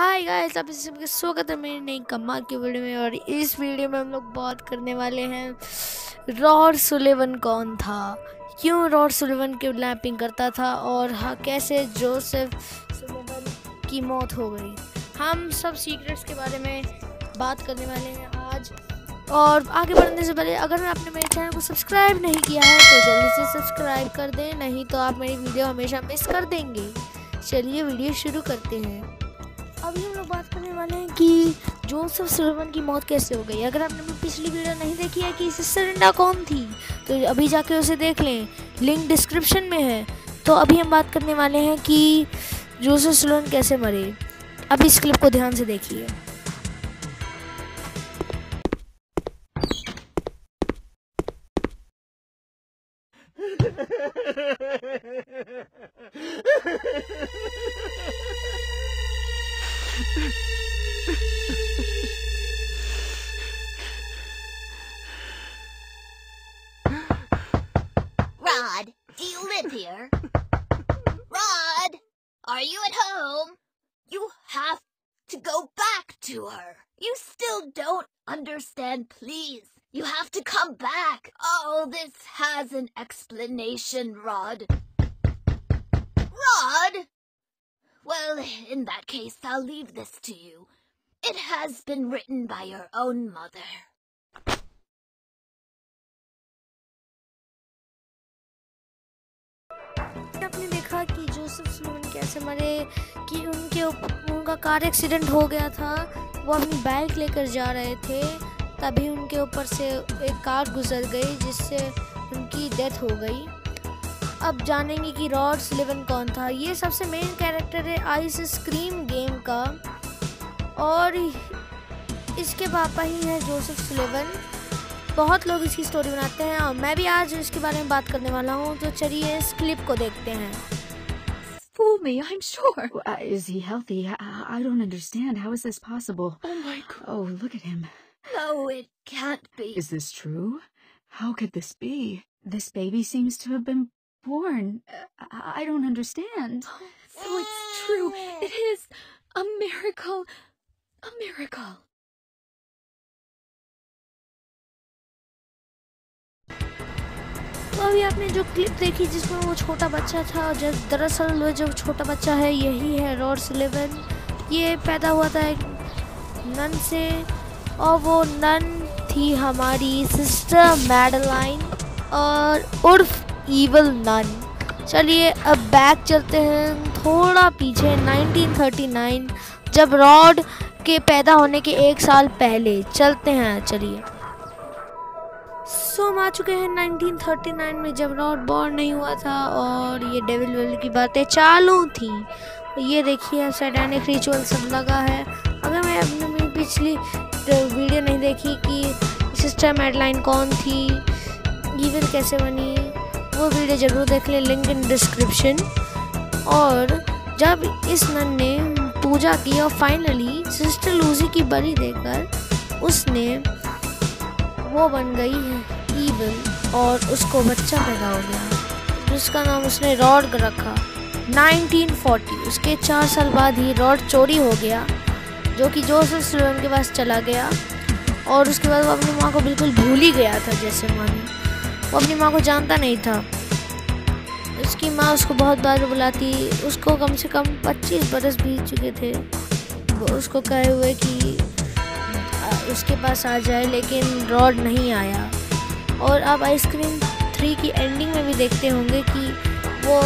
Hi guys आप सबके स्वागत है मेरी नई कमाल की वीडियो में और इस वीडियो में हम लोग बात करने वाले हैं रॉड सुलेवन कौन था? क्यों रॉड सुलेवन किडनैपिंग करता था और हाँ कैसे जोसेफ सुलेवन की मौत हो गई? हम सब सीक्रेट्स के बारे में बात करने वाले हैं आज। और आगे बढ़ने से पहले, अगर आपने मेरे चैनल को सब्सक्राइब नहीं किया है तो जल्दी से सब्सक्राइब कर दें, नहीं तो आप मेरी वीडियो हमेशा मिस कर देंगे। चलिए वीडियो शुरू करते हैं। वाले हैं कि जोसेफ सुलेवन की मौत कैसे हो गई? अगर आपने पिछली वीडियो नहीं देखी है कि सिस्टरिंडा कौन थी तो अभी जाके उसे देख लें। लिंक डिस्क्रिप्शन में है। तो अभी हम बात करने वाले हैं कि जोसेफ सुलेवन कैसे मरे। अब इस क्लिप को ध्यान से देखिए। Rod, do you live here? Rod, are you at home? You have to go back to her. You still don't understand, please. You have to come back. Oh, this has an explanation, Rod. Rod! Well, in that case, I'll leave this to you. It has been written by your own mother. आपने देखा कि Joseph Sloane कैसे मरे, कि उनके उनका car accident हो गया था, वो अपनी बाइक लेकर जा रहे थे, तभी उनके ऊपर से एक कार गुजर गई, जिससे उनकी डेथ हो गई। अब जानेंगे कि रॉड स्लिवन कौन था। ये सबसे मेन कैरेक्टर है आइस स्क्रीम गेम का। और इसके पापा ही हैं जोसेफ स्लिवन बहुत लोग इसकी स्टोरी बनाते हैं और मैं भी आज इसके बारे में बात करने वाला हूँ तो चलिए इस क्लिप को देखते हैं Fool me, I'm sure. Uh, is he healthy? I, I don't understand. How is this possible? Oh my god. Oh, look at him. No, it can't be. Is this true? How could this be? This baby seems to have been born. Uh, I, I don't understand. Oh, So it's true. It is a miracle. A miracle. तो अभी आपने जो clip देखी जिसमें वो छोटा बच्चा था, जब दरअसल वो जो छोटा बच्चा है, यही है रॉड स्लेवन ये पैदा हुआ था एक नन से, और वो नन थी हमारी सिस्टर मैडलाइन और उर्फ़ ईवल नन चलिए अब बैक चलते हैं, थोड़ा पीछे 1939 जब रॉड के पैदा होने के एक साल पहले। चलते हैं, चलिए। सो हम आ चुके हैं 1939 में जब रॉड बॉर्न नहीं हुआ था और ये डेविल वेल की बातें चालू थी। ये देखिए सैटानिक रिचुअल सब लगा है। अगर मैं अपनी पिछली वीडियो नहीं देखी कि सिस्टर मेडलाइन कौन थी ईविल कैसे बनी, वो वीडियो ज़रूर देख ले लिंक इन डिस्क्रिप्शन और जब इस नन ने पूजा की और फाइनली सिस्टर लूसी की बलि देकर उसने वो बन गई है ईविल और उसको बच्चा पैदा हो गया जिसका नाम उसने रॉड रखा। 1940 उसके चार साल बाद ही रॉड चोरी हो गया, जो कि जोसेफ स्लोन के पास चला गया, और उसके बाद वो अपनी माँ को बिल्कुल भूल ही गया था, जैसे मानी। वो अपनी माँ को जानता नहीं था। उसकी माँ उसको बहुत बार बुलाती, उसको कम से कम 25 बरस बीत चुके थे। वो उसको कहे हुए कि उसके पास आ जाए, लेकिन रॉड नहीं आया। और आप आइसक्रीम थ्री की एंडिंग में भी देखते होंगे कि वो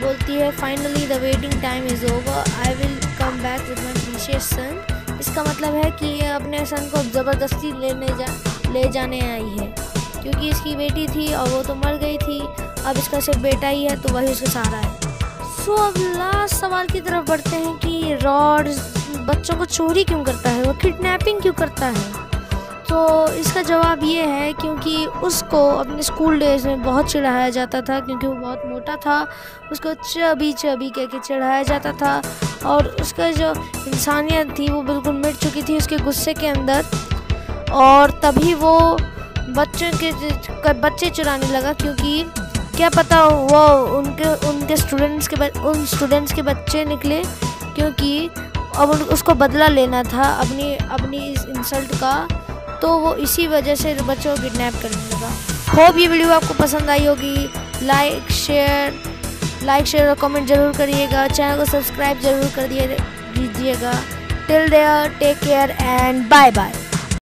बोलती है finally the waiting time is over I will come back with my precious son इसका मतलब है कि ये अपने सन को ज़बरदस्ती लेने जा, ले जाने आई है। क्योंकि इसकी बेटी थी और वो तो मर गई थी। अब इसका सिर्फ़ बेटा ही है तो वही उसका सहारा है। सो अब लास्ट सवाल की तरफ़ बढ़ते हैं कि रॉड बच्चों को चोरी क्यों करता है? वो किडनैपिंग क्यों करता है? तो इसका जवाब ये है क्योंकि उसको अपने स्कूल डेज़ में बहुत चिढ़ाया जाता था, क्योंकि वो बहुत मोटा था। उसको चबी चबी कह के चढ़ाया जाता था और उसका जो इंसानियत थी, वो बिल्कुल मिट चुकी थी उसके गुस्से के अंदर। और तभी वो बच्चों के, बच्चे चुराने लगा क्योंकि क्या पता वो उनके उनके स्टूडेंट्स के उन स्टूडेंट्स के बच्चे निकले, क्योंकि अब उन- उसको बदला लेना था अपनी अपनी इस इंसल्ट का तो वो इसी वजह से बच्चों को किडनैप करने लगा। होप ये वीडियो आपको पसंद आई होगी। लाइक शेयर लाइक शेयर और कमेंट ज़रूर करिएगा। चैनल को सब्सक्राइब ज़रूर कर दिए, दीजिएगा। Till there take care and bye bye